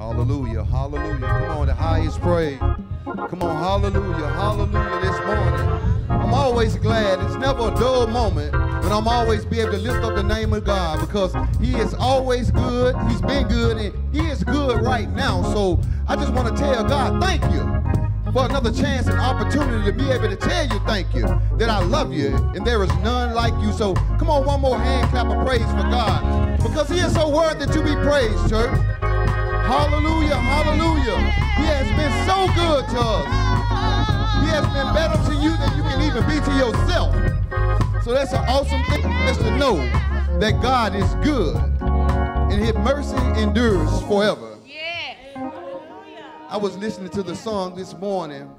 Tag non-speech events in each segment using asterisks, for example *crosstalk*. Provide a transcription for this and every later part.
Hallelujah, hallelujah. Come on, the highest praise. Come on, hallelujah, hallelujah this morning. I'm always glad. It's never a dull moment, but I'm always be able to lift up the name of God because He is always good. He's been good, and He is good right now. So I just want to tell God, thank you for another chance and opportunity to be able to tell you thank you, that I love you, and there is none like you. So come on, one more hand clap of praise for God because He is so worthy to be praised, church. Hallelujah, hallelujah. He has been so good to us. He has been better to you than you can even be to yourself. So that's an awesome thing just to know that God is good and his mercy endures forever. I was listening to the song this morning,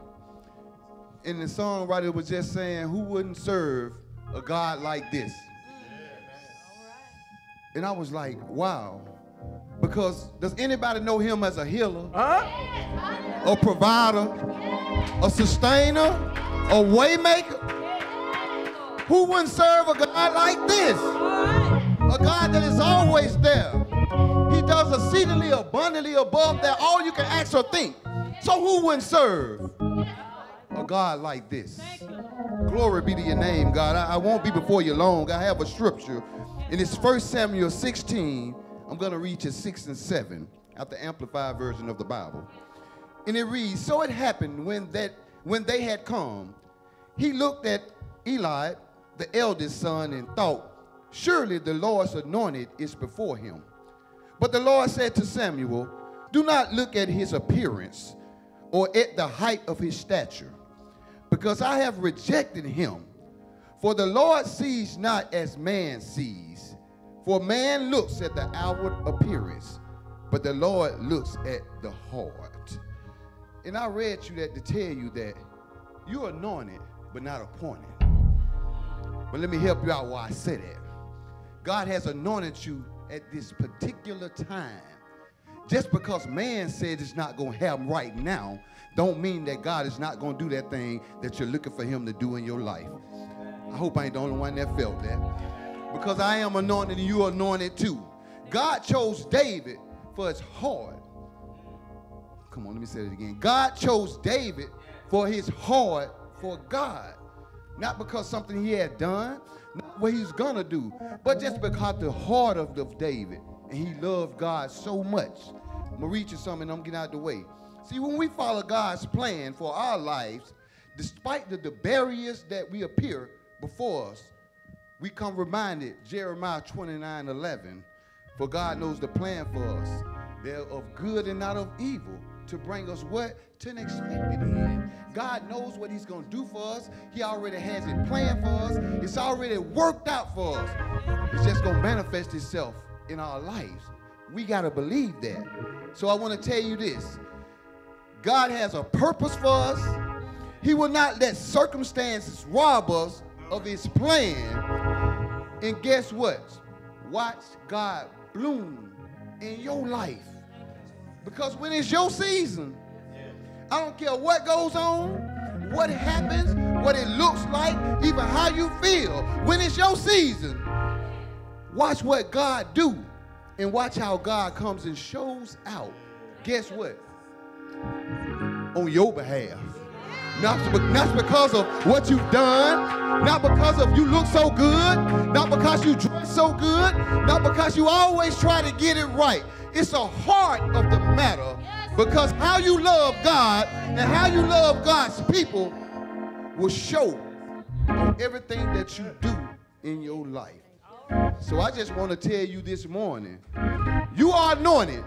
and the songwriter was just saying, Who wouldn't serve a God like this? Mm. And I was like, Wow. Because does anybody know him as a healer? Huh? A provider? A sustainer? A waymaker? Who wouldn't serve a God like this? A God that is always there. He does exceedingly abundantly above that all you can ask or think. So who wouldn't serve a God like this? Glory be to your name, God. I, I won't be before you long. I have a scripture. And it's 1 Samuel 16. I'm going to read to 6 and 7 out the Amplified version of the Bible. And it reads, So it happened when that when they had come, he looked at Eli, the eldest son, and thought, Surely the Lord's anointed is before him. But the Lord said to Samuel, Do not look at his appearance or at the height of his stature, because I have rejected him. For the Lord sees not as man sees. For man looks at the outward appearance, but the Lord looks at the heart. And I read you that to tell you that you're anointed, but not appointed. But let me help you out why I say that. God has anointed you at this particular time. Just because man said it's not going to happen right now, don't mean that God is not going to do that thing that you're looking for him to do in your life. I hope I ain't the only one that felt that. Because I am anointed and you are anointed too. God chose David for his heart. Come on, let me say it again. God chose David for his heart for God. Not because something he had done, not what he's gonna do, but just because the heart of, David. And he loved God so much. I'm gonna read you something I'm getting out of the way. See, when we follow God's plan for our lives, despite the, the barriers that we appear before us, we come reminded, Jeremiah 29 11, for God knows the plan for us. They're of good and not of evil to bring us what? To an expected end. God knows what he's going to do for us. He already has it planned for us. It's already worked out for us. It's just going to manifest itself in our lives. We got to believe that. So I want to tell you this. God has a purpose for us. He will not let circumstances rob us of his plan. And guess what? Watch God bloom in your life. Because when it's your season, I don't care what goes on, what happens, what it looks like, even how you feel. When it's your season, watch what God do and watch how God comes and shows out. Guess what? On your behalf. Not, not because of what you've done, not because of you look so good, not because you dress so good, not because you always try to get it right. It's the heart of the matter because how you love God and how you love God's people will show on everything that you do in your life. So I just want to tell you this morning, you are anointed,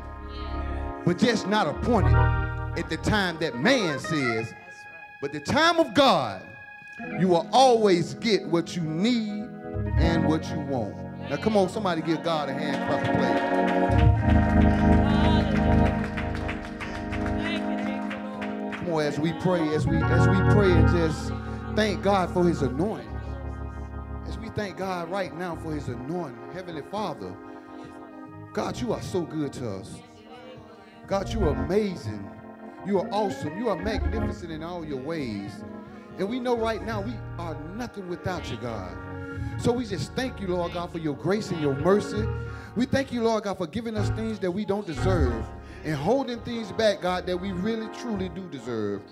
but just not appointed at the time that man says. But the time of God, you will always get what you need and what you want. Now come on, somebody give God a hand clap Come on, as we pray, as we as we pray and just thank God for his anointing. As we thank God right now for his anointing, Heavenly Father, God, you are so good to us. God, you are amazing. You are awesome. You are magnificent in all your ways. And we know right now we are nothing without you, God. So we just thank you, Lord God, for your grace and your mercy. We thank you, Lord God, for giving us things that we don't deserve and holding things back, God, that we really truly do deserve.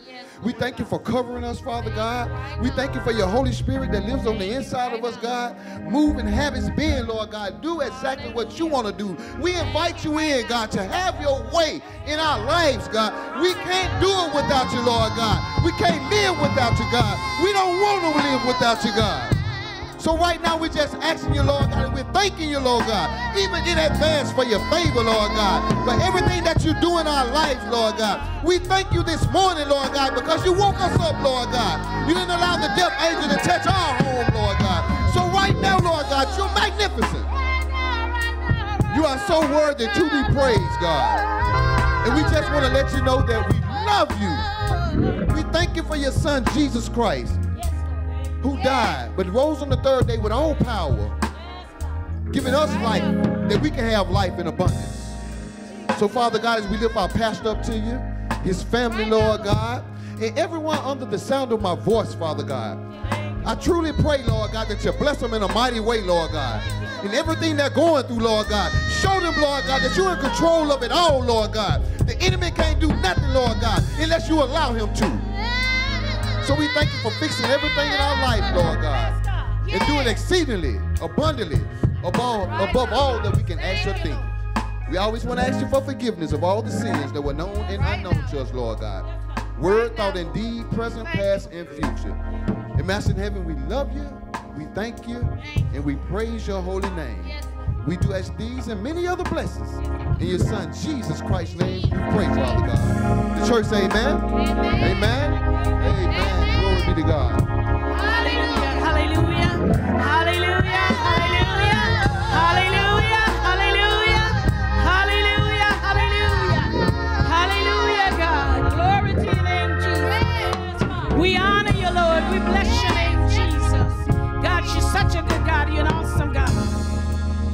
We thank you for covering us, Father God. We thank you for your Holy Spirit that lives on the inside of us, God. Move and have habits being, Lord God. Do exactly what you want to do. We invite you in, God, to have your way in our lives, God. We can't do it without you, Lord God. We can't live without you, God. We don't want to live without you, God. So right now we're just asking you, Lord God, and we're thanking you, Lord God, even in advance for your favor, Lord God, for everything that you do in our lives, Lord God. We thank you this morning, Lord God, because you woke us up, Lord God. You didn't allow the death angel to touch our home, Lord God. So right now, Lord God, you're magnificent. You are so worthy to be praised, God. And we just want to let you know that we love you. We thank you for your son, Jesus Christ who died, but rose on the third day with all power, giving us life, that we can have life in abundance. So, Father God, as we lift our pastor up to you, his family, Lord God, and everyone under the sound of my voice, Father God, I truly pray, Lord God, that you bless them in a mighty way, Lord God. In everything they're going through, Lord God. Show them, Lord God, that you're in control of it all, Lord God. The enemy can't do nothing, Lord God, unless you allow him to. So we thank you for fixing everything in our life, Lord God. And doing exceedingly, abundantly, above, above all that we can ask or think. We always want to ask you for forgiveness of all the sins that were known and unknown to us, Lord God. Word, thought, and deed, present, past, and future. And Master in heaven, we love you, we thank you, and we praise your holy name. We do ask these and many other blessings. In your son, Jesus Christ's name, we pray, Father God. The church say amen. Amen. Amen. amen. Glory be to God. Hallelujah. Hallelujah. Hallelujah. Hallelujah. Hallelujah.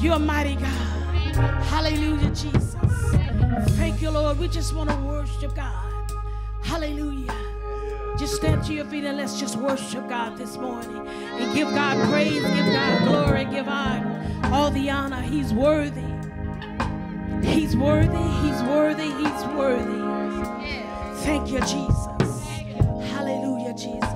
You're a mighty God. Hallelujah, Jesus. Thank you, Lord. We just want to worship God. Hallelujah. Just stand to your feet and let's just worship God this morning and give God praise, give God glory, give God all the honor. He's worthy. He's worthy, he's worthy, he's worthy. Thank you, Jesus. Hallelujah, Jesus.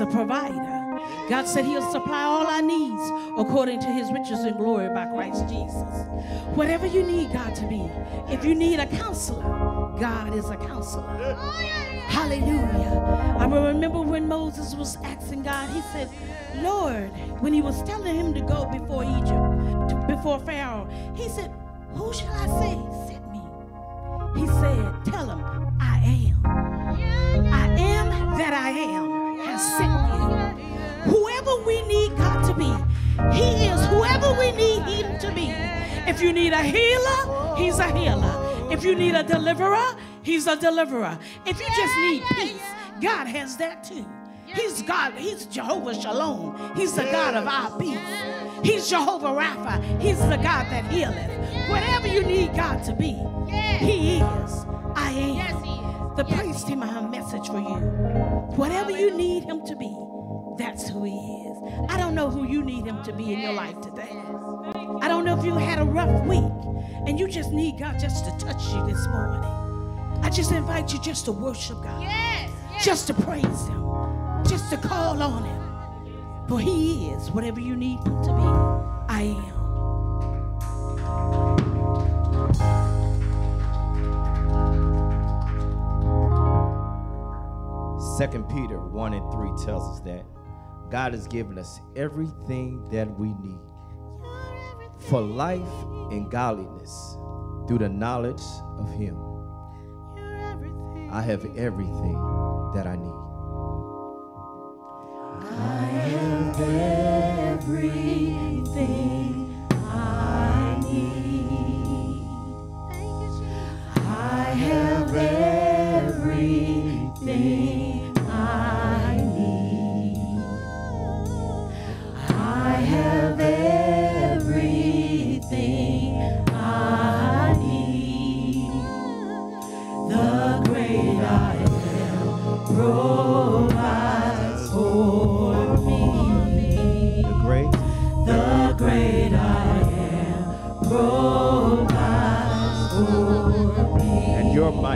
A provider. God said he'll supply all our needs according to his riches and glory by Christ Jesus. Whatever you need God to be, if you need a counselor, God is a counselor. Hallelujah. I remember when Moses was asking God, he said, Lord, when he was telling him to go before Egypt, before Pharaoh, he said, Who shall I say sent me? He said, Tell him, I am. I am that I am has sent you. Whoever we need God to be, He is whoever we need Him to be. If you need a healer, He's a healer. If you need a deliverer, He's a deliverer. If you just need peace, God has that too. He's God, He's Jehovah Shalom. He's the God of our peace. He's Jehovah Rapha. He's the God that healeth. Whatever you need God to be, He is. I am. The praise team, I have a message for you. Whatever you need Him to be, that's who He is. I don't know who you need Him to be in your life today. I don't know if you had a rough week and you just need God just to touch you this morning. I just invite you just to worship God, Yes. just to praise Him, just to call on Him. For He is whatever you need Him to be. I am. Second Peter 1 and 3 tells us that God has given us everything that we need for life and godliness through the knowledge of Him. I have everything that I need. I have everything I need. I have everything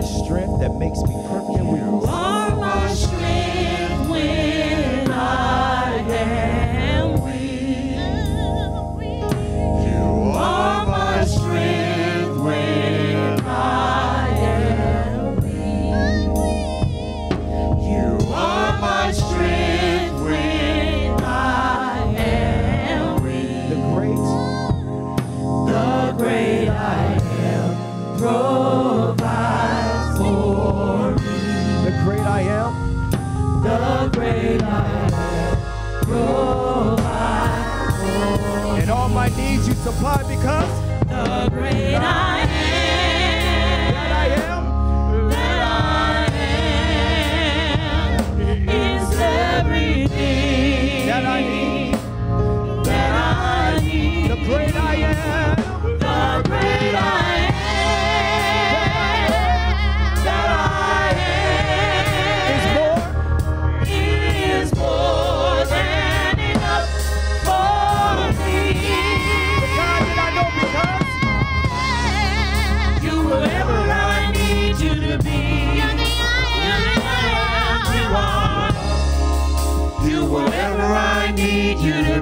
my strength that makes me perfect needs you supply because The great I you to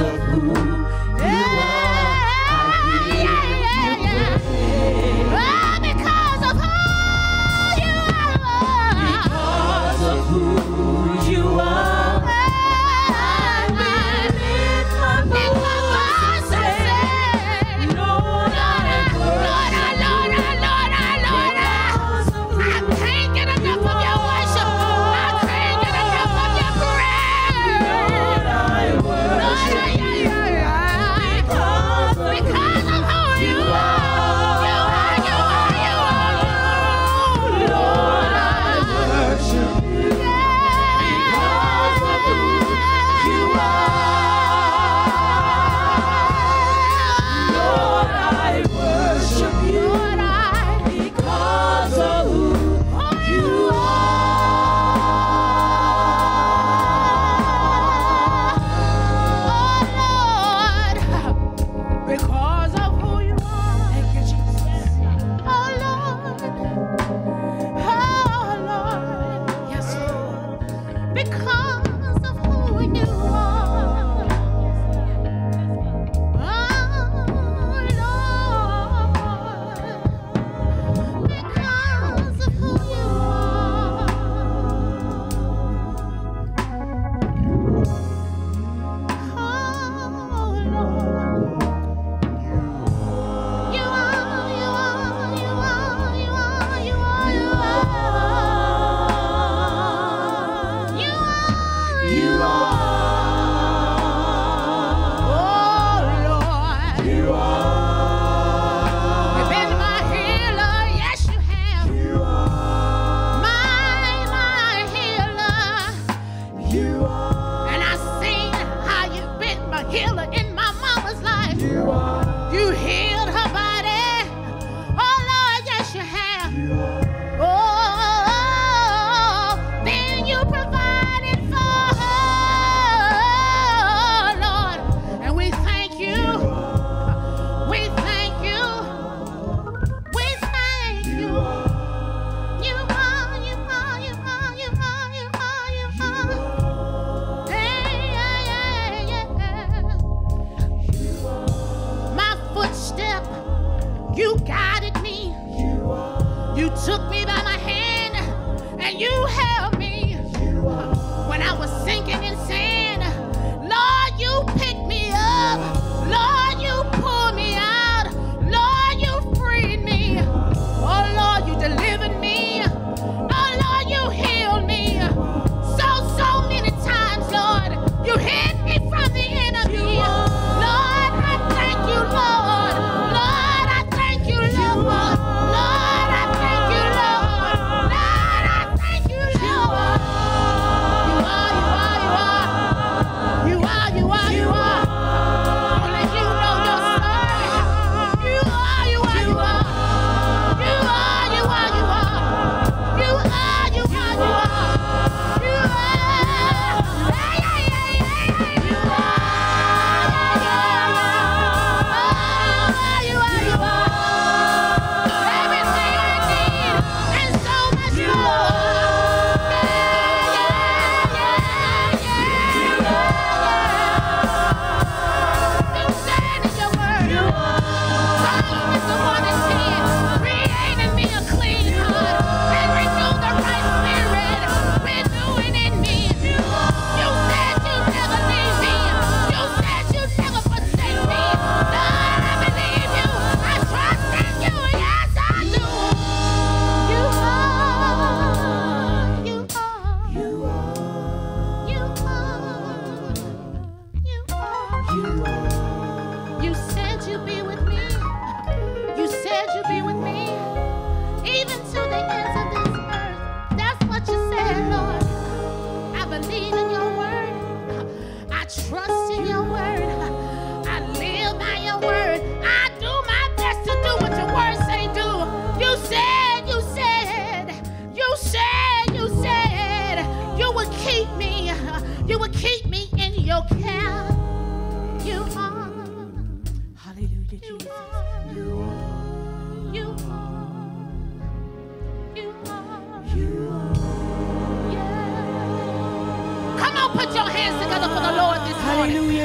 of who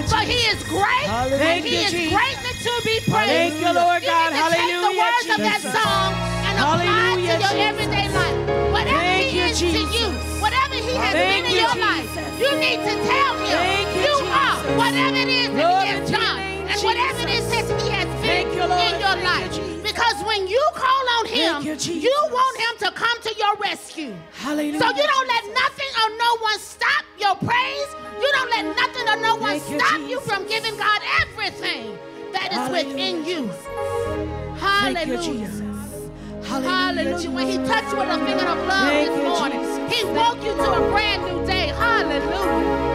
For he is great. Hallelujah. and he Thank is you, Jesus. greatly to be praised. Thank you, Lord You God. need to take the Hallelujah, words of that song and apply Hallelujah, it to your Jesus. everyday life. Whatever Thank he you, is to you, whatever he has Thank been in you, your life, you need to tell him Thank you, you are whatever it is that Glory he has done name, and whatever it is that he has been you, Lord. in your life. Jesus. Because when you call on him, Thank you, want him to come to your rescue. Hallelujah. So you don't let nothing or no one stop your praise. Stop you from giving God everything that is within you. Hallelujah. Hallelujah. When he touched you with a finger of love this morning, he woke you to a brand new day. Hallelujah.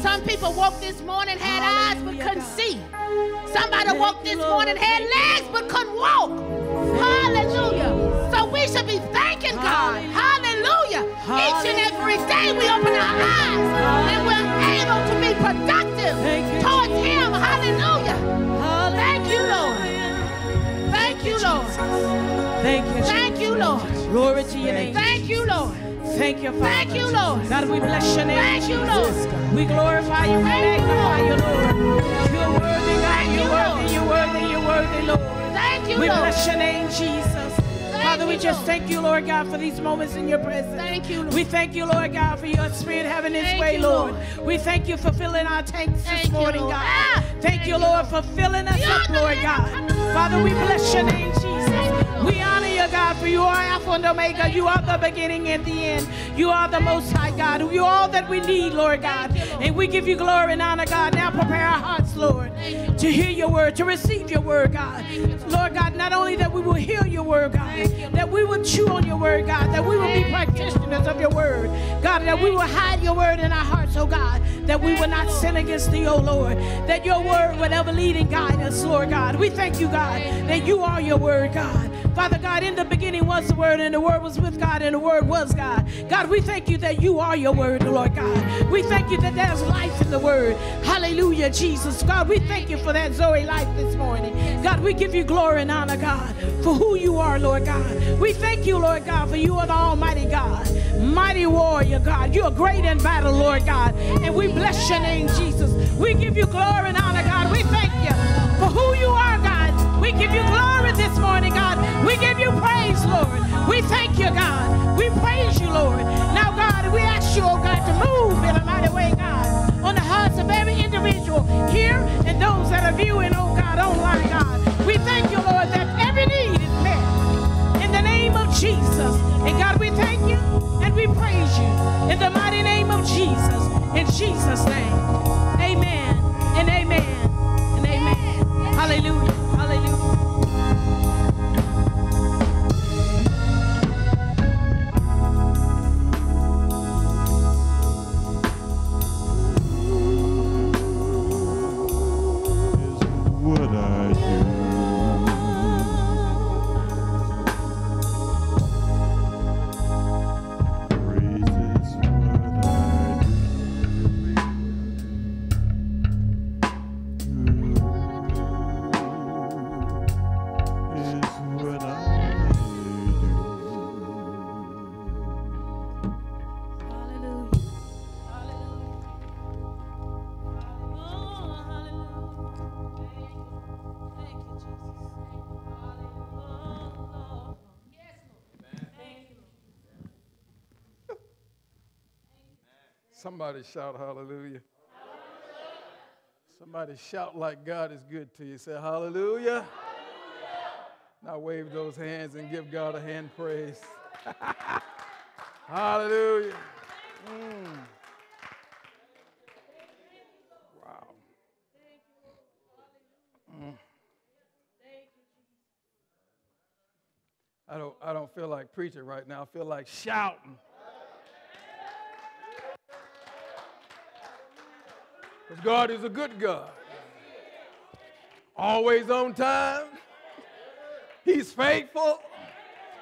Some people woke this morning, had eyes but couldn't see. Somebody woke this morning, had legs but couldn't walk. Hallelujah. So we should be thanking God. Hallelujah. Each and every day we open our eyes and we're able to be productive towards Him. Hallelujah. Thank you, Lord. Thank you, Lord. Thank you, Thank you, Lord. Glory to your name. Thank you, Lord. Thank you, Father. Thank you, Lord. God, we bless your name. Thank you. Lord. We glorify you. We magnify you, Lord. You're worthy, God. You, You're worthy. You're worthy. You're worthy, Lord. Thank you, Lord. We bless your name, Jesus. Father, we just thank you, Lord God, for these moments in your presence. Thank you, Lord. We thank you, Lord God, for your spirit having its way, Lord. We thank you for filling our tanks Thank this you, morning. God. Ah, thank, you, you, Lord, for filling us up, Lord. God. Father, we bless your name, Jesus. We you, For you are Alpha and Omega. You are the beginning and the end. You are the Most High God. You are all that we need, Lord God. And we give you glory and honor, God. Now prepare our hearts, Lord, to hear your word, to receive your word, God. Lord. God, not only that we will hear your word, God, that we will chew on your word, God, that we will be practitioners of your word, God, that we will hide your word in our hearts, oh God, that we will not sin against thee, oh Lord, that your word will ever lead and guide us, Lord God. We thank you, God, that you are your word, God. Father God, in the beginning was the word, and the word was with God, and the word was God. God, we thank you that you are your word, Lord God. We thank you that there's life in the word. Hallelujah, Jesus. God, we thank you for that Zoe life this morning. God, we give you glory and honor, God, for who you are, Lord God. We thank you, Lord God, for you are the Almighty God, mighty warrior, God. You are great in battle, Lord God. And we bless your name, Jesus. We give you glory and honor, God. We thank you for who you are, God. We give you glory this morning, God. We give you praise, Lord. We thank you, God. We praise you, Lord. Now, God, we ask you, oh God, to move in a mighty way, God, on the hearts of every individual here and those that are viewing, oh God, online, God. We thank you, Lord, that every need is met in the name of Jesus. And God, we thank you and we praise you in the mighty name of Jesus. In Jesus' name. Amen and amen and amen. Hallelujah. Hallelujah. Somebody shout hallelujah. Somebody shout like God is good to you. Say hallelujah. Now wave those hands and give God a hand praise. *laughs* hallelujah. Mm. Wow. Mm. I don't, I don't feel like preaching right now. I feel like shouting. Because God is a good God. Always on time. He's faithful.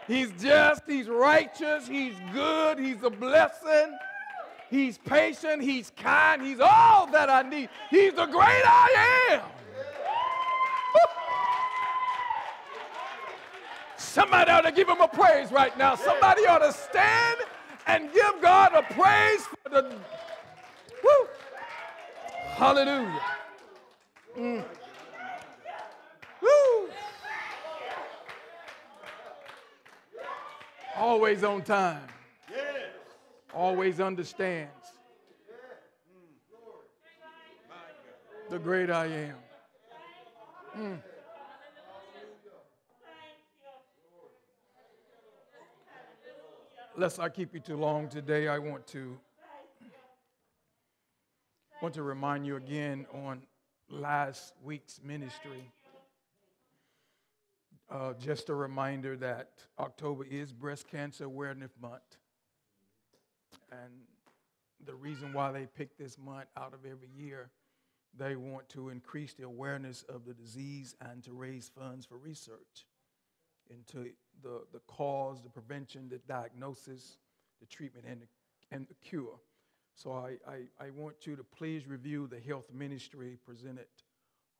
He's just. He's righteous. He's good. He's a blessing. He's patient. He's kind. He's all that I need. He's the great I am. Somebody ought to give him a praise right now. Somebody ought to stand and give God a praise for the. Hallelujah. Mm. Woo! Always on time. Always understands. The great I am. Mm. Lest I keep you too long today, I want to want to remind you again on last week's ministry. Uh, just a reminder that October is Breast Cancer Awareness Month. And the reason why they pick this month out of every year, they want to increase the awareness of the disease and to raise funds for research into the, the cause, the prevention, the diagnosis, the treatment, and the, and the cure. So I, I, I want you to please review the health ministry presented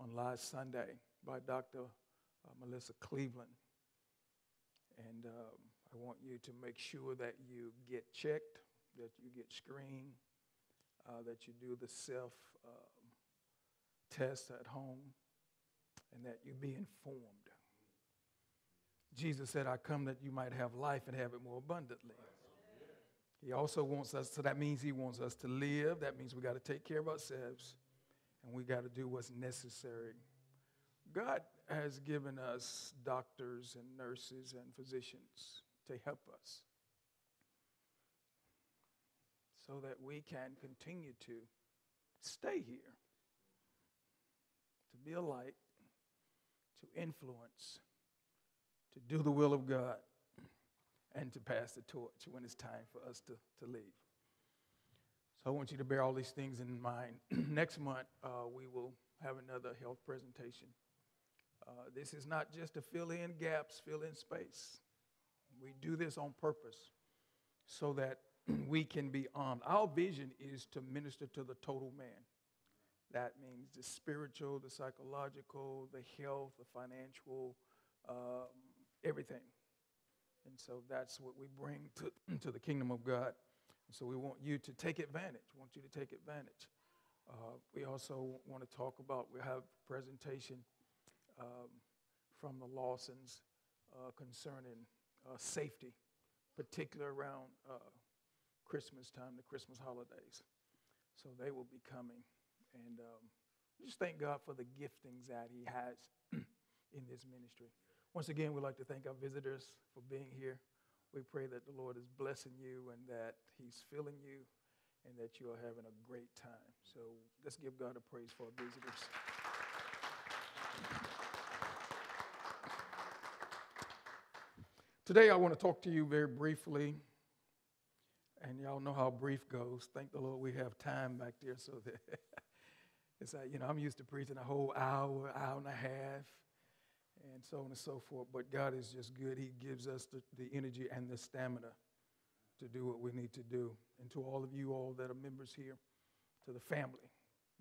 on last Sunday by Dr. Uh, Melissa Cleveland. And um, I want you to make sure that you get checked, that you get screened, uh, that you do the self um, test at home, and that you be informed. Jesus said, I come that you might have life and have it more abundantly. He also wants us, so that means he wants us to live. That means we got to take care of ourselves and we got to do what's necessary. God has given us doctors and nurses and physicians to help us so that we can continue to stay here, to be a light, to influence, to do the will of God, and to pass the torch when it's time for us to, to leave. So I want you to bear all these things in mind. *clears throat* Next month, uh, we will have another health presentation. Uh, this is not just to fill in gaps, fill in space. We do this on purpose so that *clears throat* we can be armed. Our vision is to minister to the total man. That means the spiritual, the psychological, the health, the financial, um, everything. And so that's what we bring to, *clears throat* to the kingdom of God. And so we want you to take advantage, we want you to take advantage. Uh, we also want to talk about, we have presentation um, from the Lawsons uh, concerning uh, safety, particularly around uh, Christmas time, the Christmas holidays. So they will be coming. And um, just thank God for the giftings that He has *clears throat* in this ministry. Once again, we'd like to thank our visitors for being here. We pray that the Lord is blessing you and that He's filling you and that you are having a great time. So let's give God a praise for our visitors. Today, I want to talk to you very briefly, and y'all know how brief goes. Thank the Lord we have time back there so that *laughs* it's like, you know, I'm used to preaching a whole hour, hour and a half, and so on and so forth. But God is just good. He gives us the, the energy and the stamina to do what we need to do. And to all of you all that are members here, to the family,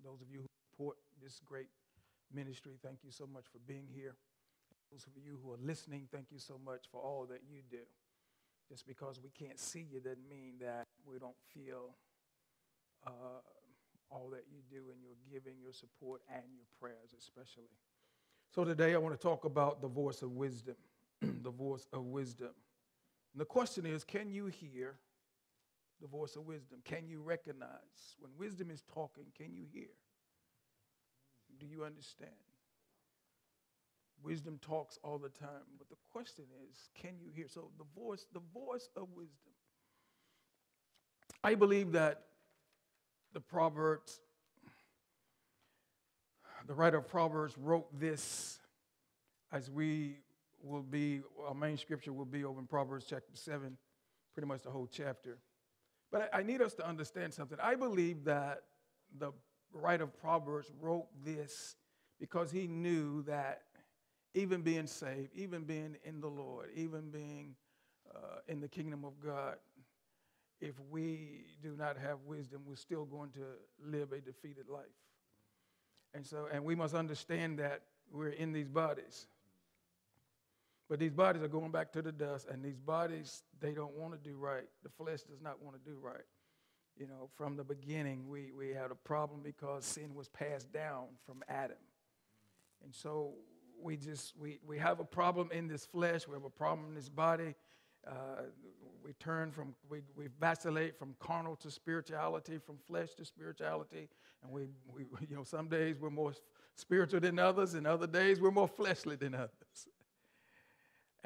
those of you who support this great ministry, thank you so much for being here. Those of you who are listening, thank you so much for all that you do. Just because we can't see you doesn't mean that we don't feel uh, all that you do and your giving, your support, and your prayers, especially. So today I want to talk about the voice of wisdom. *clears throat* the voice of wisdom. And the question is can you hear the voice of wisdom? Can you recognize when wisdom is talking? Can you hear? Do you understand? Wisdom talks all the time, but the question is, can you hear? So the voice, the voice of wisdom. I believe that the Proverbs, the writer of Proverbs wrote this as we will be, our main scripture will be over in Proverbs chapter 7, pretty much the whole chapter. But I, I need us to understand something. I believe that the writer of Proverbs wrote this because he knew that even being saved, even being in the Lord, even being uh, in the kingdom of God, if we do not have wisdom, we're still going to live a defeated life. And so, and we must understand that we're in these bodies. But these bodies are going back to the dust, and these bodies, they don't want to do right. The flesh does not want to do right. You know, from the beginning, we, we had a problem because sin was passed down from Adam. And so we just, we, we have a problem in this flesh, we have a problem in this body. We turn from, we, we vacillate from carnal to spirituality, from flesh to spirituality. And we, we, *laughs* you know, some days we're more spiritual than others, and other days we're more fleshly than others. *laughs*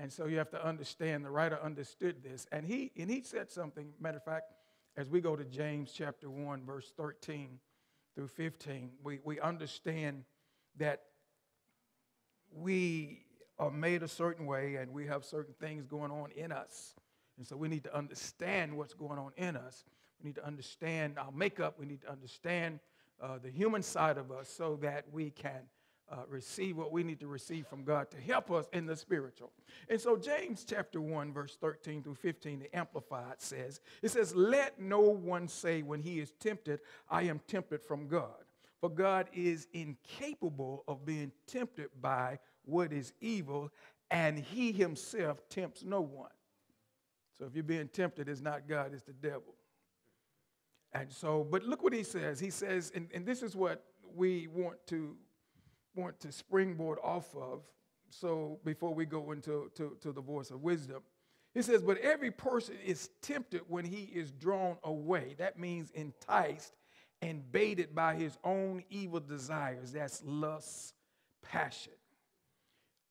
And so you have to understand, the writer understood this. And he, and he said something, matter of fact, as we go to James chapter 1, verse 13 through 15, we, we understand that we are made a certain way and we have certain things going on in us. And so we need to understand what's going on in us. We need to understand our makeup. We need to understand uh, the human side of us so that we can uh, receive what we need to receive from God to help us in the spiritual. And so, James chapter 1, verse 13 through 15, the Amplified says, It says, Let no one say when he is tempted, I am tempted from God. For God is incapable of being tempted by what is evil, and he himself tempts no one. So if you're being tempted, it's not God, it's the devil. And so, but look what he says. He says, and, and this is what we want to want to springboard off of. So before we go into to, to the voice of wisdom, he says, but every person is tempted when he is drawn away. That means enticed and baited by his own evil desires. That's lust, passion.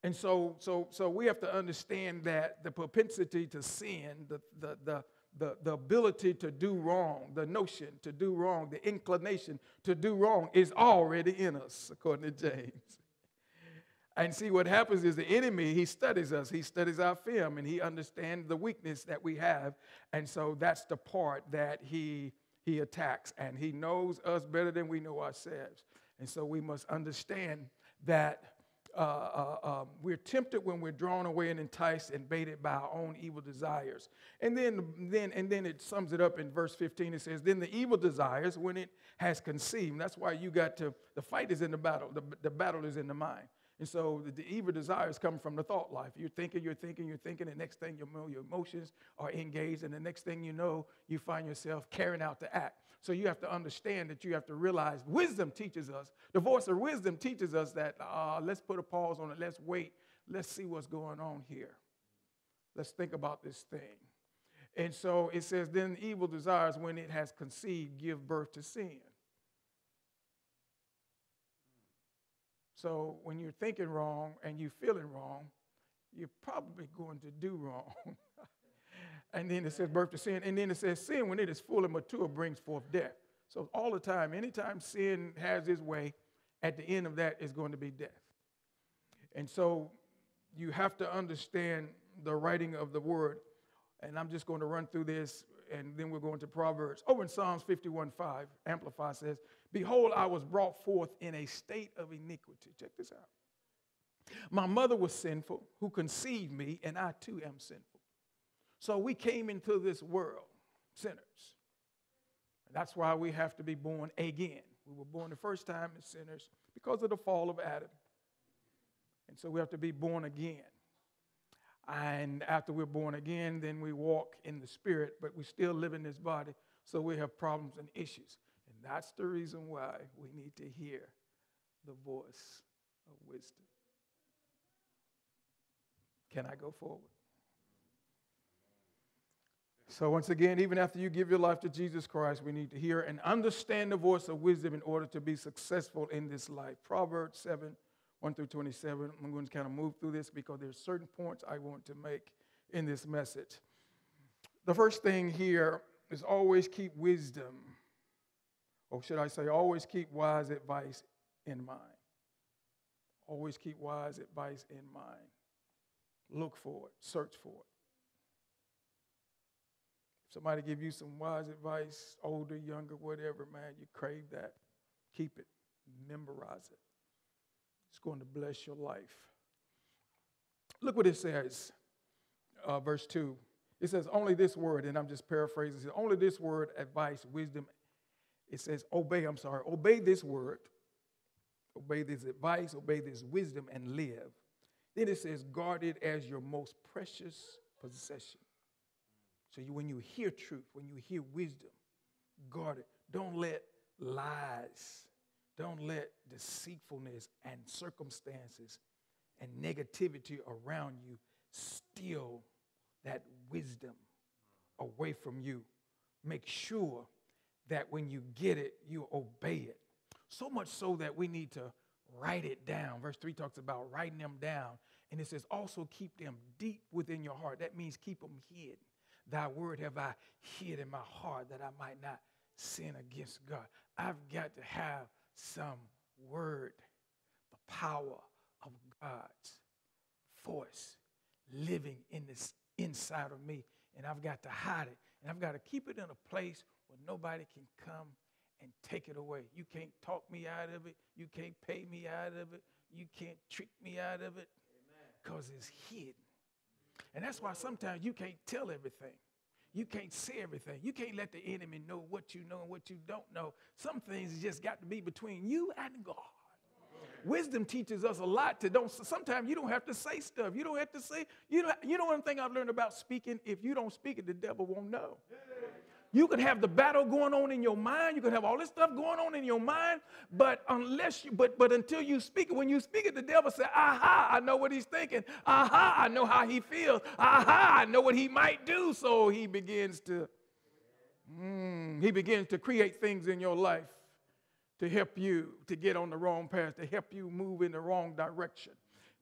And so, so, so we have to understand that the propensity to sin, the, the, the, the, the ability to do wrong, the notion to do wrong, the inclination to do wrong is already in us, according to James. And see, what happens is the enemy, he studies us, he studies our film, and he understands the weakness that we have. And so that's the part that he, he attacks. And he knows us better than we know ourselves. And so we must understand that uh, uh, um, we're tempted when we're drawn away and enticed and baited by our own evil desires. And then, then, and then it sums it up in verse 15. It says, Then the evil desires, when it has conceived, that's why you got to, the fight is in the battle, the, the battle is in the mind. And so the, the evil desires come from the thought life. You're thinking, you're thinking, you're thinking, and next thing you know, your emotions are engaged, and the next thing you know, you find yourself carrying out the act. So you have to understand that you have to realize wisdom teaches us. The voice of wisdom teaches us that uh, let's put a pause on it. Let's wait. Let's see what's going on here. Let's think about this thing. And so it says, then evil desires, when it has conceived, give birth to sin. So when you're thinking wrong and you're feeling wrong, you're probably going to do wrong. *laughs* and then it says birth to sin. And then it says sin, when it is full and mature, brings forth death. So all the time, anytime sin has its way, at the end of that is going to be death. And so you have to understand the writing of the word. And I'm just going to run through this and then we're going to Proverbs. Oh, Over in Psalms 51 5, Amplify says, Behold, I was brought forth in a state of iniquity. Check this out. My mother was sinful, who conceived me, and I too am sinful. So we came into this world sinners. And that's why we have to be born again. We were born the first time as sinners because of the fall of Adam. And so we have to be born again. And after we're born again, then we walk in the spirit, but we still live in this body, so we have problems and issues. And that's the reason why we need to hear the voice of wisdom. Can I go forward? So, once again, even after you give your life to Jesus Christ, we need to hear and understand the voice of wisdom in order to be successful in this life. Proverbs 7 1 through 27. I'm going to kind of move through this because there's certain points I want to make in this message. The first thing here is always keep wisdom, or should I say, always keep wise advice in mind. Always keep wise advice in mind. Look for it, search for it. Somebody give you some wise advice, older, younger, whatever, man, you crave that. Keep it, memorize it. It's going to bless your life. Look what it says, uh, verse 2. It says only this word, and I'm just paraphrasing. Says, only this word, advice, wisdom. It says obey, I'm sorry, obey this word, obey this advice, obey this wisdom, and live. Then it says, guard it as your most precious possession. So you, when you hear truth, when you hear wisdom, guard it. Don't let lies, don't let deceitfulness and circumstances and negativity around you steal that wisdom away from you. Make sure that when you get it, you obey it. So much so that we need to write it down. Verse 3 talks about writing them down. And it says, also keep them deep within your heart. That means keep them hid. Thy word have I hid in my heart that I might not sin against God. I've got to have some word, the power of God's voice living in this inside of me. And I've got to hide it. And I've got to keep it in a place where nobody can come and take it away. You can't talk me out of it. You can't pay me out of it. You can't trick me out of it because it's hidden. And that's why sometimes you can't tell everything. You can't say everything. You can't let the enemy know what you know and what you don't know. Some things just got to be between you and God. Wisdom teaches us a lot to don't sometimes you don't have to say stuff. You don't have to say, you know, you know one thing I've learned about speaking, if you don't speak it, the devil won't know. You can have the battle going on in your mind. You can have all this stuff going on in your mind, but unless you, but but until you speak it, when you speak it, the devil say, "Aha! I know what he's thinking. Aha! I know how he feels. Aha! I know what he might do." So he begins to, mm, he begins to create things in your life to help you to get on the wrong path, to help you move in the wrong direction.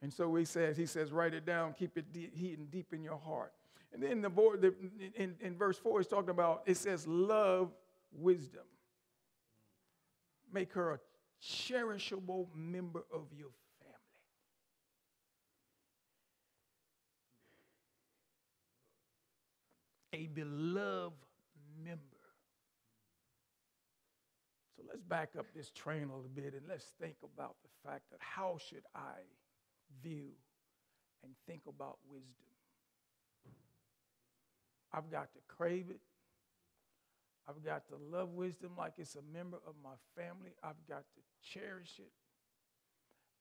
And so he says, he says, write it down, keep it de- hidden deep in your heart. And then the, board, the in, in verse 4, it's talking about, it says, love wisdom. Make her a cherishable member of your family. A beloved member. So let's back up this train a little bit and let's think about the fact that how should I view and think about wisdom? I've got to crave it. I've got to love wisdom like it's a member of my family. I've got to cherish it.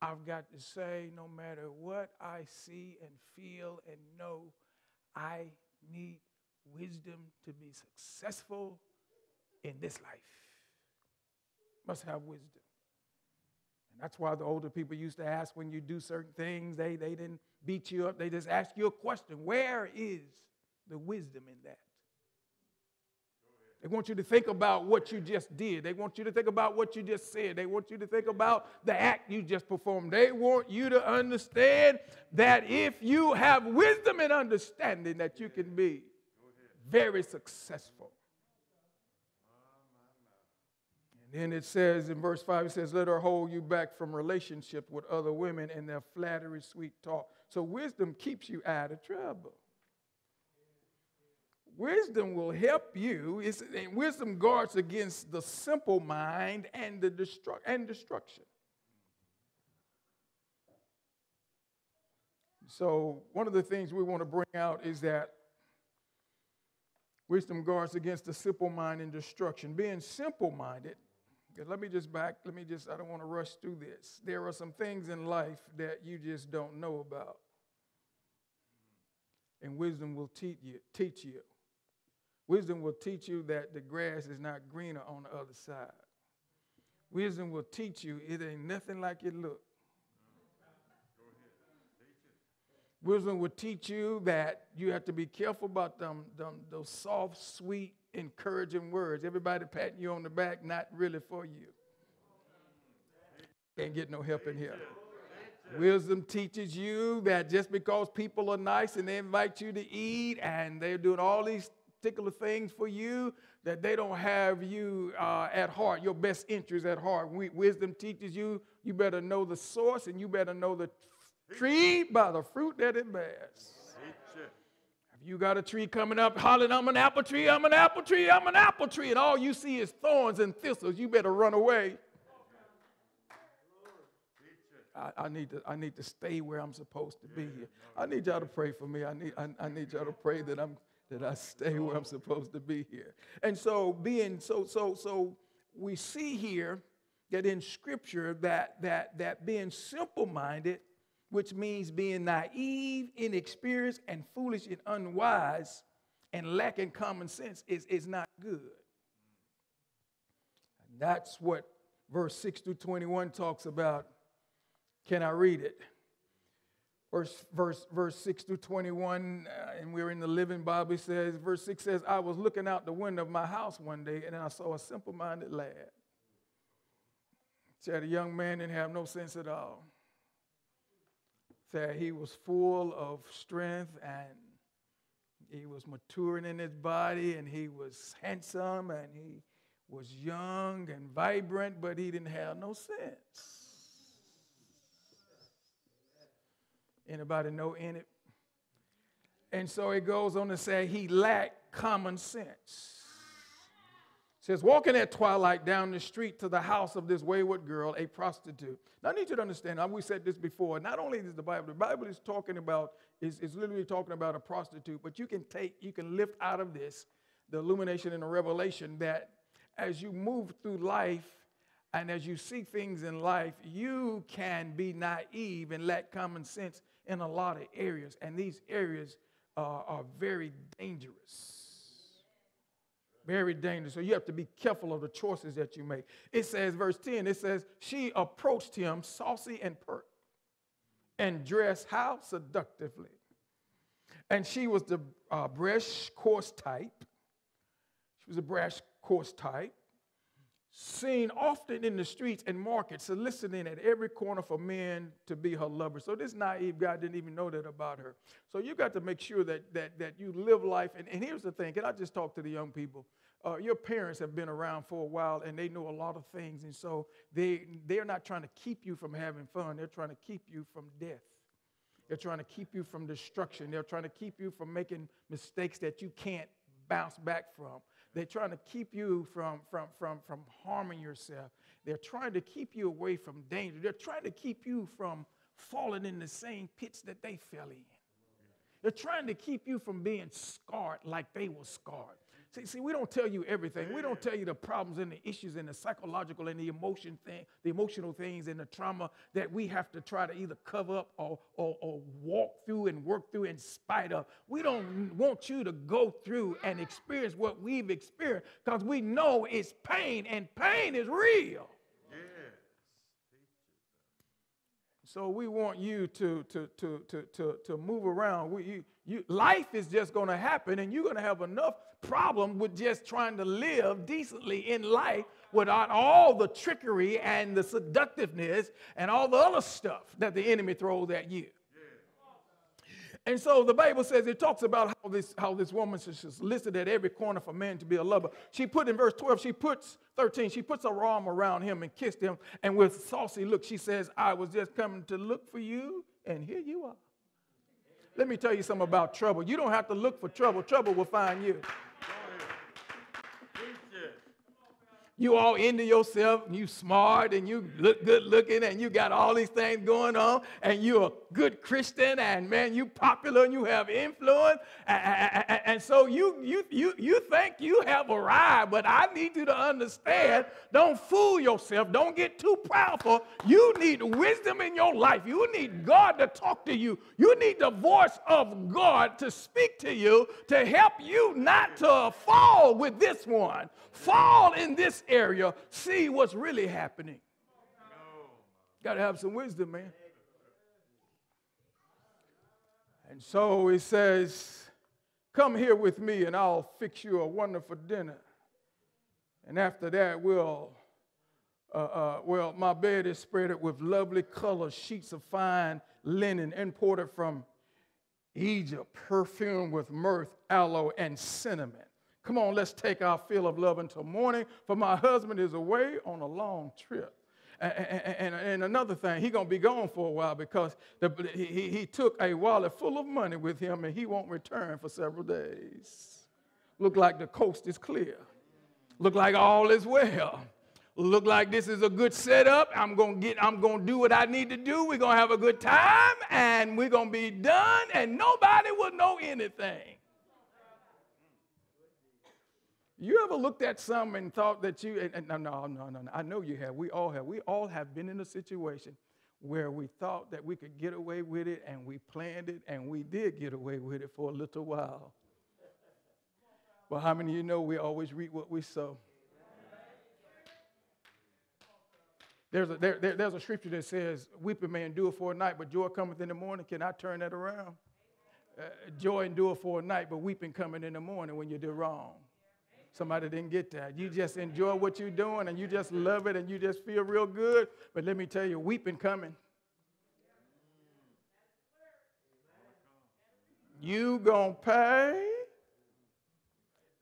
I've got to say, no matter what I see and feel and know, I need wisdom to be successful in this life. Must have wisdom. And that's why the older people used to ask when you do certain things, they, they didn't beat you up. They just asked you a question Where is the wisdom in that? They want you to think about what you just did. They want you to think about what you just said. They want you to think about the act you just performed. They want you to understand that if you have wisdom and understanding that you can be very successful. And then it says in verse 5, it says, Let her hold you back from relationship with other women and their flattery, sweet talk. So wisdom keeps you out of trouble. Wisdom will help you. It's, and wisdom guards against the simple mind and the and destruction. So one of the things we want to bring out is that wisdom guards against the simple mind and destruction. Being simple-minded. Let me just back. Let me just. I don't want to rush through this. There are some things in life that you just don't know about, and wisdom will teach you. Teach you. Wisdom will teach you that the grass is not greener on the other side. Wisdom will teach you it ain't nothing like it look. Wisdom will teach you that you have to be careful about them, them those soft, sweet, encouraging words. Everybody patting you on the back, not really for you. Can't get no help in here. Wisdom teaches you that just because people are nice and they invite you to eat and they're doing all these particular things for you, that they don't have you uh, at heart, your best interest at heart. Wisdom teaches you you better know the source and you better know the tree by the fruit that it bears. If you got a tree coming up hollering, I'm an apple tree, I'm an apple tree, I'm an apple tree, and all you see is thorns and thistles, you better run away. I, I, need to, I need to stay where I'm supposed to be here. I need y'all to pray for me. I need, I, I need y'all to pray that I'm, that I stay where I'm supposed to be here. And so being so so so we see here that in scripture that that that being simple-minded, which means being naive, inexperienced, and foolish and unwise and lacking common sense is, is not good. And that's what verse 6 through 21 talks about. Can I read it? Verse, verse, verse 6 through 21, uh, and we're in the Living Bible, says, verse 6 says, I was looking out the window of my house one day, and I saw a simple minded lad. Said a young man didn't have no sense at all. Said he was full of strength and he was maturing in his body and he was handsome and he was young and vibrant, but he didn't have no sense. Anybody know any? And so it goes on to say he lacked common sense. It says, walking at twilight down the street to the house of this wayward girl, a prostitute. Now, I need you to understand, we said this before, not only is the Bible, the Bible is talking about, is, is literally talking about a prostitute, but you can take, you can lift out of this the illumination and the revelation that as you move through life and as you see things in life, you can be naive and lack common sense in a lot of areas. And these areas uh, are very dangerous. Very dangerous. So you have to be careful of the choices that you make. It says, verse 10, it says, She approached him saucy and pert and dressed how? Seductively. And she was the uh, brash, coarse type. She was a brash, coarse type seen often in the streets and markets, soliciting at every corner for men to be her lover. So this naive guy didn't even know that about her. So you got to make sure that that that you live life. And, and here's the thing: can I just talk to the young people? Uh, your parents have been around for a while and they know a lot of things, and so they they're not trying to keep you from having fun. They're trying to keep you from death. They're trying to keep you from destruction. They're trying to keep you from making mistakes that you can't bounce back from. They're trying to keep you from, from, from, from harming yourself. They're trying to keep you away from danger. They're trying to keep you from falling in the same pits that they fell in. They're trying to keep you from being scarred like they were scarred. See, see, we don't tell you everything. We don't tell you the problems and the issues and the psychological and the emotion thing, the emotional things and the trauma that we have to try to either cover up or, or, or walk through and work through in spite of. We don't want you to go through and experience what we've experienced because we know it's pain and pain is real. So we want you to, to, to, to, to, to move around. We, you, you, life is just going to happen, and you're going to have enough problem with just trying to live decently in life without all the trickery and the seductiveness and all the other stuff that the enemy throws at you. And so the Bible says it talks about how this, how this woman is listed at every corner for man to be a lover. She put in verse 12, she puts 13, she puts her arm around him and kissed him. And with saucy look, she says, I was just coming to look for you, and here you are. Let me tell you something about trouble. You don't have to look for trouble, trouble will find you. You all into yourself, and you smart, and you look good looking, and you got all these things going on, and you're a good Christian, and man, you popular, and you have influence, and, so you, you, you, you think you have arrived, but I need you to understand, don't fool yourself, don't get too powerful. You need wisdom in your life. You need God to talk to you. You need the voice of God to speak to you to help you not to fall with this one, fall in this area, see what's really happening. Got to have some wisdom, man. And so he says, Come here with me and I'll fix you a wonderful dinner. And after that, we'll, uh, uh, well, my bed is spread with lovely colors, sheets of fine linen imported from Egypt, perfumed with myrrh, aloe, and cinnamon. Come on, let's take our fill of love until morning, for my husband is away on a long trip. And, and, and another thing, he's going to be gone for a while because the, he, he took a wallet full of money with him and he won't return for several days. Look like the coast is clear. Look like all is well. Look like this is a good setup. I'm to get, I'm going to do what I need to do. We're going to have a good time and we're going to be done and nobody will know anything. You ever looked at something and thought that you, and, and no, no, no, no, no, I know you have. We all have. We all have been in a situation where we thought that we could get away with it and we planned it and we did get away with it for a little while. But how many of you know we always reap what we sow? There's a, there, there- there's a scripture that says, Weeping may endure for a night, but joy cometh in the morning. Can I turn that around? Uh, joy endure for a night, but weeping coming in the morning when you do wrong. Somebody didn't get that. You just enjoy what you're doing and you just love it and you just feel real good. But let me tell you, weeping coming. You gonna pay.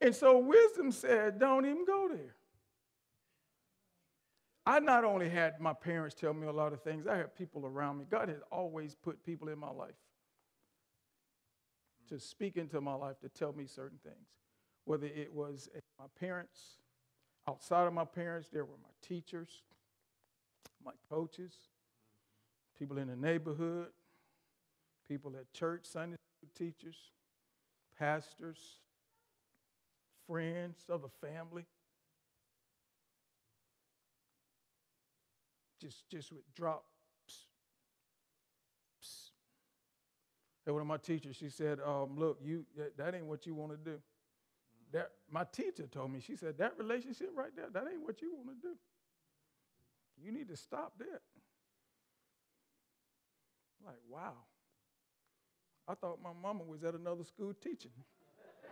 And so wisdom said, don't even go there. I not only had my parents tell me a lot of things, I had people around me. God has always put people in my life to speak into my life to tell me certain things. Whether it was my parents, outside of my parents, there were my teachers, my coaches, people in the neighborhood, people at church, Sunday school teachers, pastors, friends, other family. Just, just would drop. psst, psst. And one of my teachers, she said, um, "Look, you that ain't what you want to do." That my teacher told me. She said, "That relationship right there, that ain't what you want to do. You need to stop that." Like, wow. I thought my mama was at another school teaching. *laughs*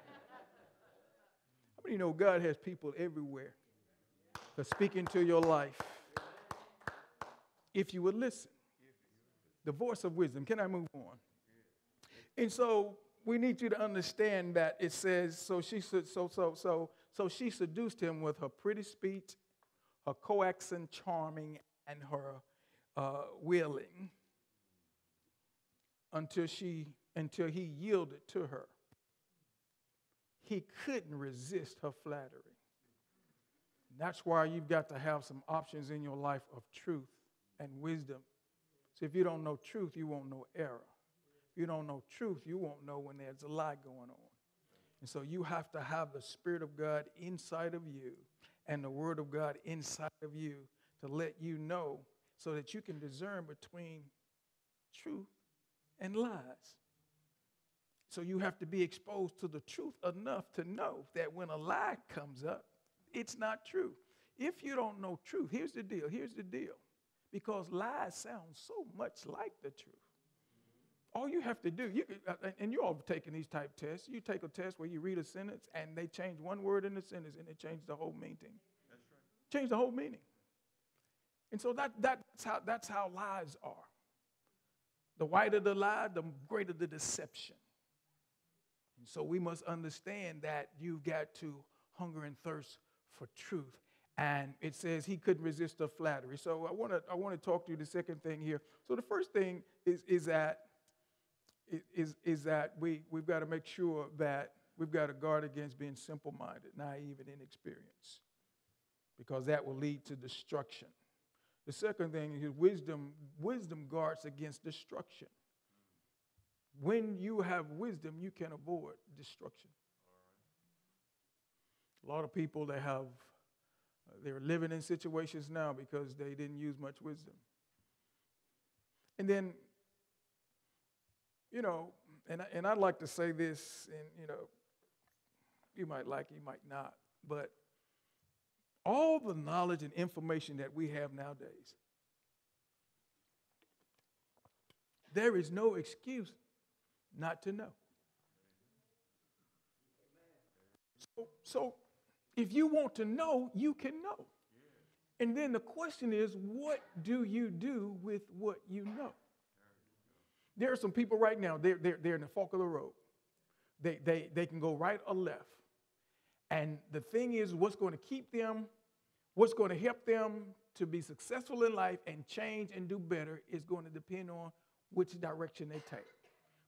How many know God has people everywhere to speak into your life if you would listen? The voice of wisdom. Can I move on? And so we need you to understand that it says, so she so so so so she seduced him with her pretty speech, her coaxing, charming, and her uh, willing until she until he yielded to her. He couldn't resist her flattery. That's why you've got to have some options in your life of truth and wisdom. So if you don't know truth, you won't know error. You don't know truth, you won't know when there's a lie going on. And so you have to have the Spirit of God inside of you and the Word of God inside of you to let you know so that you can discern between truth and lies. So you have to be exposed to the truth enough to know that when a lie comes up, it's not true. If you don't know truth, here's the deal. Here's the deal. Because lies sound so much like the truth. All you have to do, you could, uh, and- and you all have taken these type tests. You take a test where you read a sentence and they change one word in the sentence and it changes the whole meaning. That's right. Change the whole meaning. And so that, that's, how, that's how lies are. The whiter the lie, the greater the deception. And so we must understand that you've got to hunger and thirst for truth. And it says he couldn't resist the flattery. So I want to I want to talk to you the second thing here. So the first thing is is that is, is that we, we've got to make sure that we've got to guard against being simple minded, naive, and inexperienced, because that will lead to destruction. The second thing is wisdom, wisdom guards against destruction. When you have wisdom, you can avoid destruction. A lot of people they have uh, they're living in situations now because they didn't use much wisdom. And then, you know, and, and I'd like to say this, and, you know, you might like it, you might not, but all the knowledge and information that we have nowadays, there is no excuse not to know. So, so if you want to know, you can know. And then the question is, what do you do with what you know? There are some people right now, they're, they're, they're in the fork of the road. They, they, they can go right or left. And the thing is, what's going to keep them, what's going to help them to be successful in life and change and do better is going to depend on which direction they take.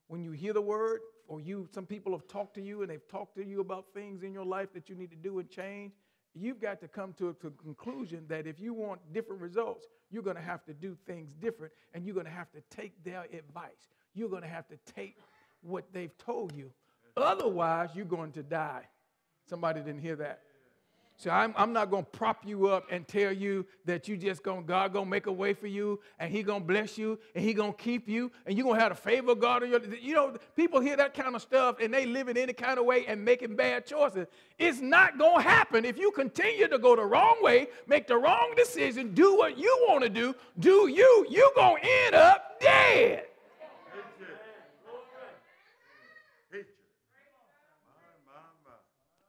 When you hear the word, or you, some people have talked to you and they've talked to you about things in your life that you need to do and change, you've got to come to a to conclusion that if you want different results, you're going to have to do things different and you're going to have to take their advice. You're going to have to take what they've told you. Otherwise, you're going to die. Somebody didn't hear that. So I'm, I'm not going to prop you up and tell you that you just going God going to make a way for you and he going to bless you and he going to keep you and you're going to have the favor of God. In your, you know, people hear that kind of stuff and they live in any kind of way and making bad choices. It's not going to happen if you continue to go the wrong way, make the wrong decision, do what you want to do, do you, you're going to end up dead.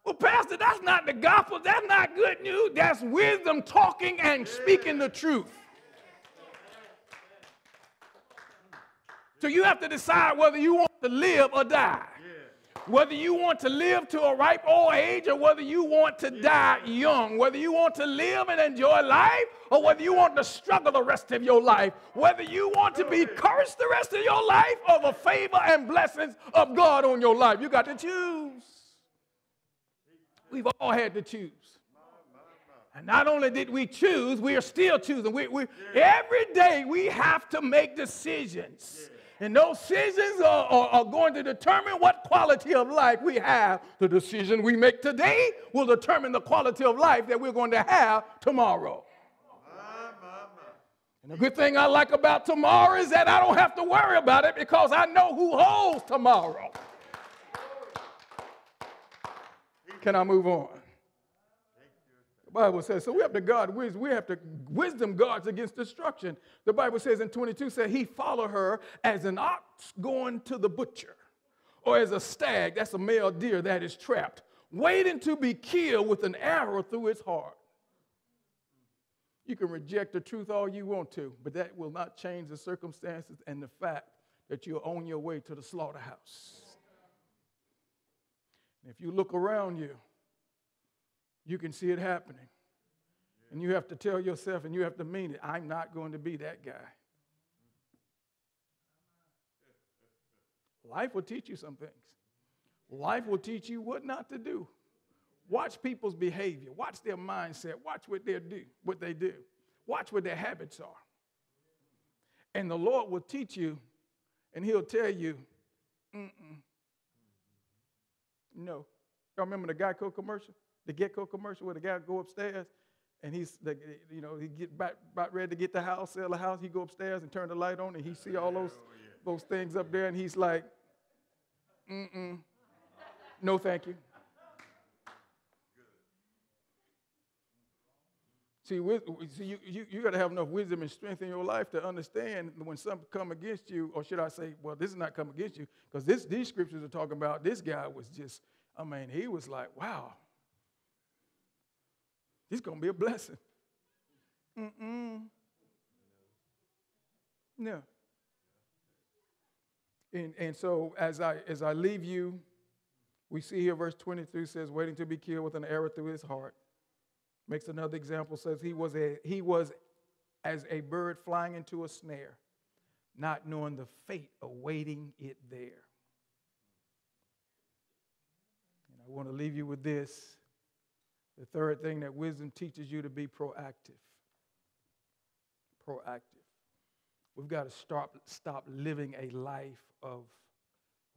Well, Pastor, that's not the gospel. That's not good news. That's wisdom talking and speaking the truth. So you have to decide whether you want to live or die. Whether you want to live to a ripe old age or whether you want to die young. Whether you want to live and enjoy life or whether you want to struggle the rest of your life. Whether you want to be cursed the rest of your life or the favor and blessings of God on your life. You got to choose. We've all had to choose. And not only did we choose, we are still choosing. We, we, every day we have to make decisions. And those decisions are, are, are going to determine what quality of life we have. The decision we make today will determine the quality of life that we're going to have tomorrow. And the good thing I like about tomorrow is that I don't have to worry about it because I know who holds tomorrow. Can I move on? The Bible says, so we have to guard wisdom. We have to wisdom guards against destruction. The Bible says in 22 said he follow her as an ox going to the butcher, or as a stag, that's a male deer that is trapped, waiting to be killed with an arrow through its heart. You can reject the truth all you want to, but that will not change the circumstances and the fact that you're on your way to the slaughterhouse. If you look around you, you can see it happening. And you have to tell yourself and you have to mean it I'm not going to be that guy. Life will teach you some things. Life will teach you what not to do. Watch people's behavior. Watch their mindset. Watch what they do, what they do. Watch what their habits are. And the Lord will teach you, and He'll tell you, Mm-mm. No. Y'all remember the Geico commercial, the Geico commercial, where the guy go upstairs and he's, the, you know, he get about, about ready to get the house, sell the house. He go upstairs and turn the light on, and he see all those those things up there, and he's like, mm-mm, no, thank you. See, you, you, you got to have enough wisdom and strength in your life to understand when something come against you, or should I say, well, this is not come against you, because this these scriptures are talking about this guy was just, I mean, he was like, wow, this going to be a blessing. Mm-mm. No. And, and so as I as I leave you, we see here verse 23 says, waiting to be killed with an arrow through his heart. Makes another example, says he was a he was as a bird flying into a snare, not knowing the fate awaiting it there. And I want to leave you with this. The third thing that wisdom teaches you to be proactive. Proactive. We've got to stop, stop living a life of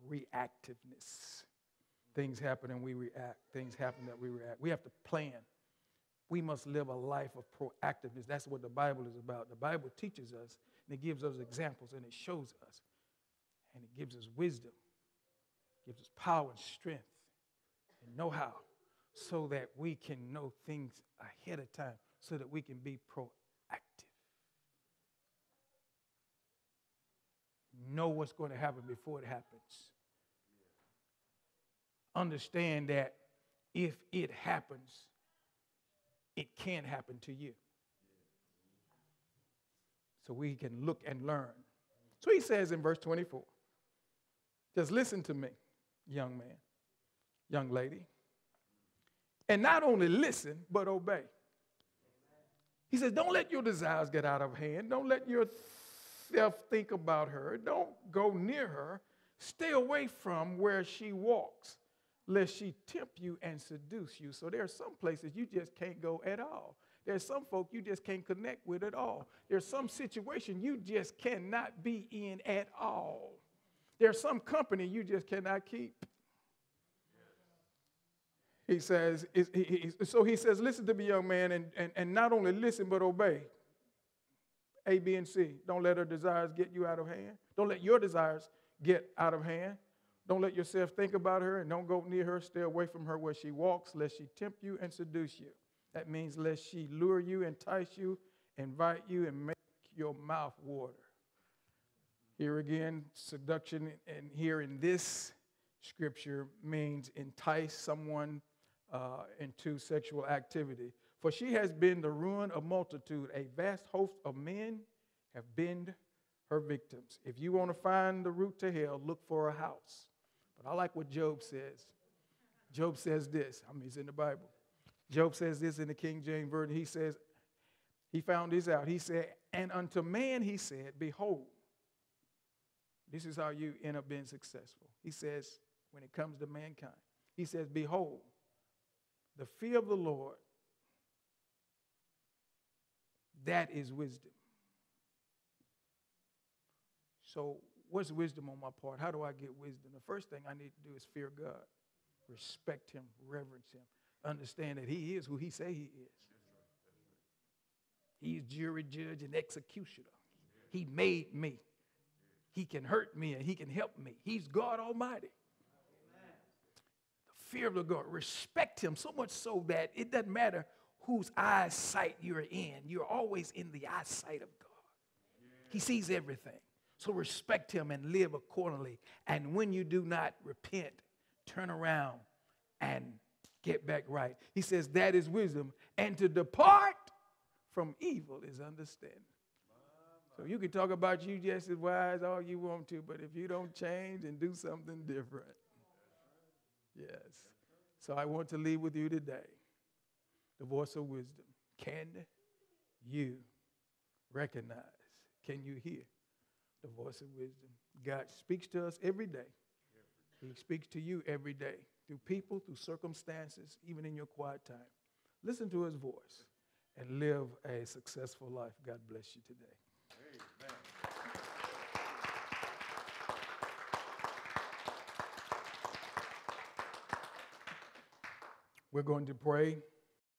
reactiveness. Things happen and we react. Things happen that we react. We have to plan. We must live a life of proactiveness. That's what the Bible is about. The Bible teaches us and it gives us examples and it shows us and it gives us wisdom, gives us power and strength and know how so that we can know things ahead of time, so that we can be proactive. Know what's going to happen before it happens. Understand that if it happens, it can happen to you. So we can look and learn. So he says in verse 24 just listen to me, young man, young lady. And not only listen, but obey. He says, Don't let your desires get out of hand. Don't let yourself think about her. Don't go near her. Stay away from where she walks, lest she tempt you and seduce you. So there are some places you just can't go at all. There's some folk you just can't connect with at all. There's some situation you just cannot be in at all. There's some company you just cannot keep. he says, he, he- so he says, listen to me, young man, and, and, and not only listen, but obey. A, B, and C. Don't let her desires get you out of hand. Don't let your desires get out of hand. Don't let yourself think about her and don't go near her. Stay away from her where she walks, lest she tempt you and seduce you. That means lest she lure you, entice you, invite you, and make your mouth water. Here again, seduction, and here in this scripture means entice someone uh, into sexual activity. For she has been the ruin of multitude. A vast host of men have been her victims. If you want to find the route to hell, look for a house. But I like what Job says. Job says this. I mean, it's in the Bible. Job says this in the King James Version. He says, he found this out. He said, And unto man he said, Behold, this is how you end up being successful. He says, when it comes to mankind, he says, Behold, the fear of the Lord, that is wisdom. So, what's wisdom on my part? How do I get wisdom? The first thing I need to do is fear God, respect Him, reverence Him, understand that He is who He say He is. He's jury, judge, and executioner. He made me. He can hurt me and He can help me. He's God Almighty. The fear of the God, respect Him so much so that it doesn't matter whose eyesight you're in, you're always in the eyesight of God. He sees everything. So respect him and live accordingly. And when you do not repent, turn around and get back right. He says that is wisdom. And to depart from evil is understanding. So you can talk about you just as wise all you want to, but if you don't change and do something different. Yes. So I want to leave with you today the voice of wisdom. Can you recognize? Can you hear the voice of wisdom? God speaks to us every day. He speaks to you every day through people, through circumstances, even in your quiet time. Listen to his voice and live a successful life. God bless you today. We're going to pray.